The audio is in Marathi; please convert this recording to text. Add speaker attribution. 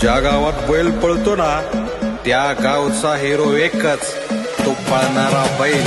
Speaker 1: ज्या गावात बैल पळतो ना त्या गावचा हिरो एकच तो पळणारा बैल.